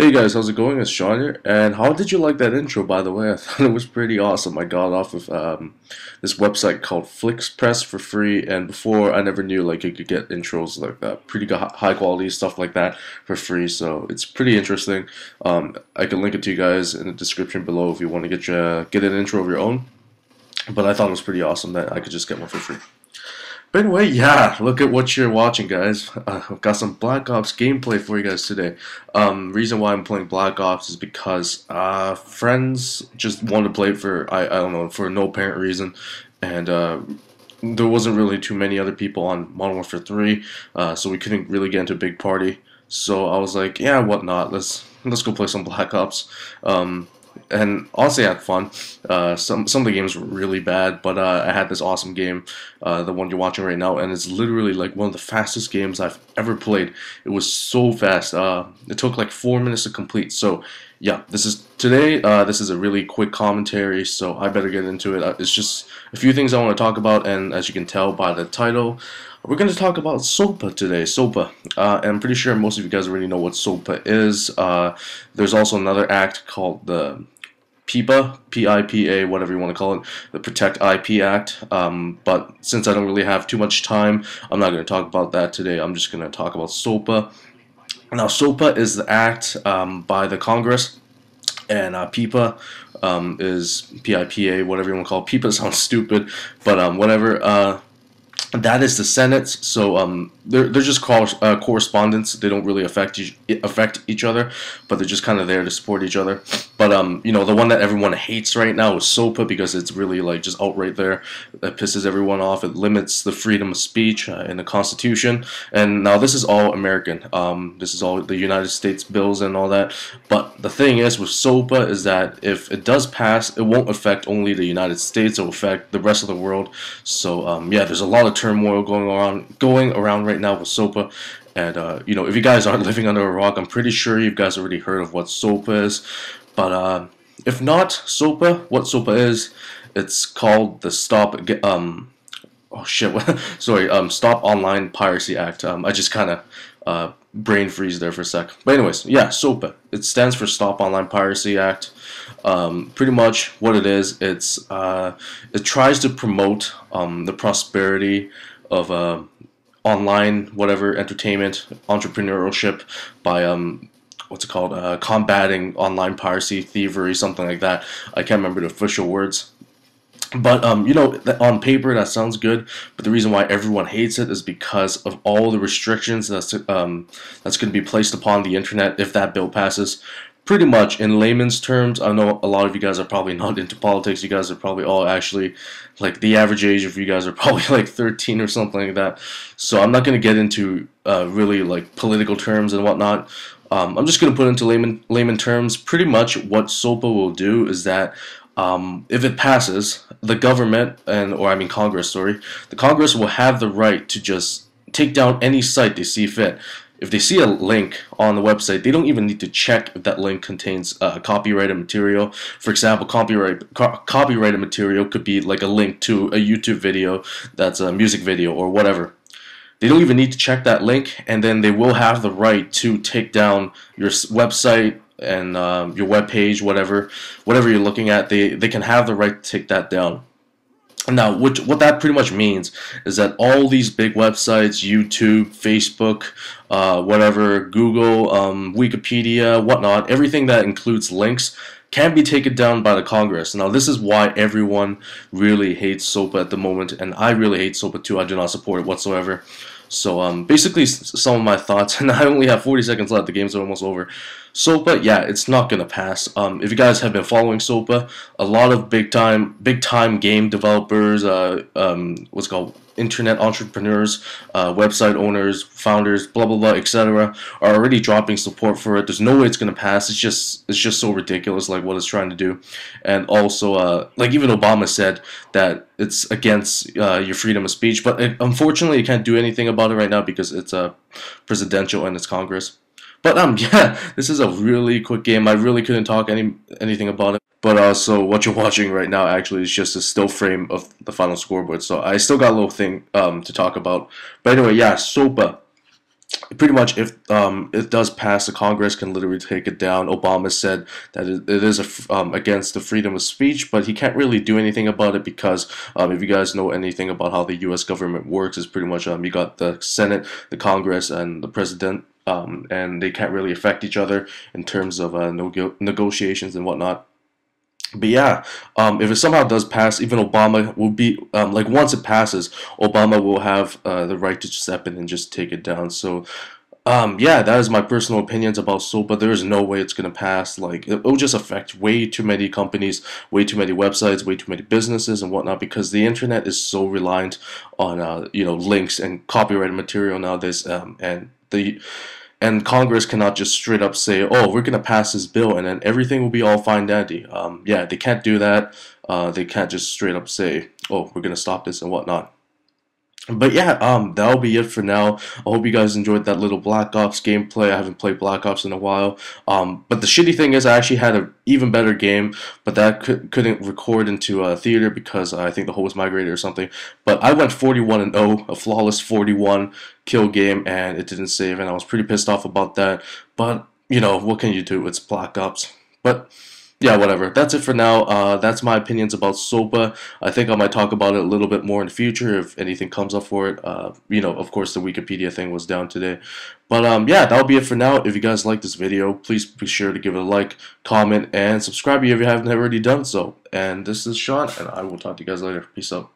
Hey guys, how's it going? It's Sean here. And how did you like that intro, by the way? I thought it was pretty awesome. I got off of um, this website called FlixPress for free, and before I never knew like you could get intros like that, pretty high quality stuff like that for free. So it's pretty interesting. Um, I can link it to you guys in the description below if you want to get your, get an intro of your own. But I thought it was pretty awesome that I could just get one for free. But anyway, yeah, look at what you're watching, guys. Uh, I've got some Black Ops gameplay for you guys today. Um, reason why I'm playing Black Ops is because uh, friends just wanted to play it for I, I don't know for no apparent reason, and uh, there wasn't really too many other people on Modern Warfare 3, uh, so we couldn't really get into a big party. So I was like, yeah, what not? Let's let's go play some Black Ops. Um, and honestly, I had fun. Uh, some some of the games were really bad, but uh, I had this awesome game, uh, the one you're watching right now, and it's literally like one of the fastest games I've ever played. It was so fast. Uh, it took like four minutes to complete. So yeah, this is today. Uh, this is a really quick commentary, so I better get into it. Uh, it's just a few things I want to talk about, and as you can tell by the title, we're going to talk about SOPA today. SOPA. I'm pretty sure most of you guys already know what SOPA is. There's also another act called the PIPA, P-I-P-A, whatever you want to call it, the Protect IP Act. Um, but since I don't really have too much time, I'm not going to talk about that today. I'm just going to talk about SOPA. Now, SOPA is the act um, by the Congress, and uh, PIPA um, is P-I-P-A, whatever you want to call it. PIPA sounds stupid, but um, whatever. Uh, that is the Senate. So um, they're they're just call, uh, correspondents. They don't really affect each, affect each other, but they're just kind of there to support each other. But um, you know, the one that everyone hates right now is SOPA because it's really like just outright there that pisses everyone off. It limits the freedom of speech uh, in the Constitution. And now this is all American. Um, this is all the United States bills and all that. But the thing is with SOPA is that if it does pass, it won't affect only the United States. It will affect the rest of the world. So um, yeah, there's a lot of turmoil going on going around right now with SOPA. And uh, you know, if you guys aren't living under a rock, I'm pretty sure you guys already heard of what SOPA is. But uh, if not SOPA, what SOPA is, it's called the Stop um oh shit sorry um Stop Online Piracy Act. Um, I just kind of uh, brain freeze there for a sec. But anyways, yeah, SOPA. It stands for Stop Online Piracy Act. Um, pretty much what it is, it's uh, it tries to promote um, the prosperity of uh, online whatever entertainment entrepreneurship by um, what's it called uh, combating online piracy thievery something like that i can't remember the official words but um, you know, on paper that sounds good, but the reason why everyone hates it is because of all the restrictions that's um, that's going to be placed upon the internet if that bill passes. Pretty much in layman's terms i know a lot of you guys are probably not into politics. You guys are probably all actually like the average age of you guys are probably like 13 or something like that. So i'm not going to get into uh, really like political terms and whatnot. Um, i'm just going to put into layman layman terms. Pretty much what sopa will do is that um, if it passes the government and or i mean congress sorry the congress will have the right to just take down any site they see fit if they see a link on the website, they don't even need to check if that link contains uh, copyrighted material. For example, copyright co copyrighted material could be like a link to a YouTube video that's a music video or whatever. They don't even need to check that link, and then they will have the right to take down your website and um, your web page, whatever, whatever you're looking at. They they can have the right to take that down. Now, which, what that pretty much means is that all these big websites, YouTube, Facebook, uh, whatever, Google, um, Wikipedia, whatnot, everything that includes links can be taken down by the Congress. Now, this is why everyone really hates SOPA at the moment, and I really hate SOPA too. I do not support it whatsoever. So um, basically, some of my thoughts, and I only have 40 seconds left. The game's almost over. SOPA, yeah, it's not gonna pass. Um, if you guys have been following SOPA, a lot of big time, big time game developers, uh, um, what's called internet entrepreneurs, uh, website owners, founders, blah blah blah, etc., are already dropping support for it. There's no way it's gonna pass. It's just it's just so ridiculous, like what it's trying to do, and also uh, like even Obama said that it's against uh, your freedom of speech, but it, unfortunately, you can't do anything about it right now because it's a presidential and it's Congress. But um, yeah, this is a really quick game. I really couldn't talk any anything about it. But also, what you're watching right now actually is just a still frame of the final scoreboard. So I still got a little thing um to talk about. But anyway, yeah, SOPA. pretty much if um, it does pass, the Congress can literally take it down. Obama said that it, is a, um, against the freedom of speech, but he can't really do anything about it because um, if you guys know anything about how the U.S. government works, is pretty much um, you got the Senate, the Congress, and the president. Um, and they can't really affect each other in terms of uh, no- negotiations and whatnot but yeah, um, if it somehow does pass, even Obama will be um, like once it passes, Obama will have uh, the right to step in and just take it down. So, um, yeah, that is my personal opinions about SOPA. There is no way it's gonna pass. Like it will just affect way too many companies, way too many websites, way too many businesses and whatnot because the internet is so reliant on uh, you know links and copyrighted material nowadays, um, and the and Congress cannot just straight up say, "Oh, we're gonna pass this bill," and then everything will be all fine dandy. Um, yeah, they can't do that. Uh, they can't just straight up say, "Oh, we're gonna stop this" and whatnot but yeah, um, that'll be it for now. I hope you guys enjoyed that little Black Ops gameplay. I haven't played Black Ops in a while. Um, but the shitty thing is, I actually had an even better game, but that could, couldn't record into a theater because I think the hole was migrated or something. But I went 41 and 0, a flawless 41 kill game, and it didn't save, and I was pretty pissed off about that. But you know, what can you do? It's Black Ops. But yeah, whatever. That's it for now. Uh, that's my opinions about SOPA. I think I might talk about it a little bit more in the future if anything comes up for it. Uh, you know, of course, the Wikipedia thing was down today. But um, yeah, that'll be it for now. If you guys like this video, please be sure to give it a like, comment, and subscribe if you haven't already done so. And this is Sean, and I will talk to you guys later. Peace out.